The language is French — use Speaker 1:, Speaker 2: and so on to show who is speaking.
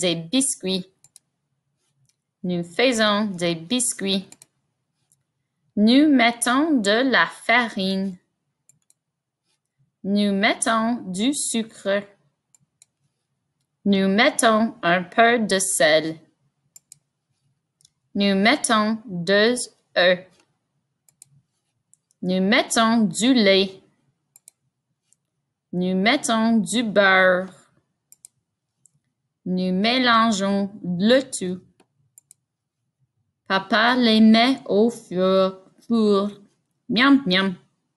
Speaker 1: des biscuits. Nous faisons des biscuits. Nous mettons de la farine. Nous mettons du sucre. Nous mettons un peu de sel. Nous mettons deux œufs. Nous mettons du lait. Nous mettons du beurre. Nous mélangeons le tout. Papa les met au four. Miam, miam.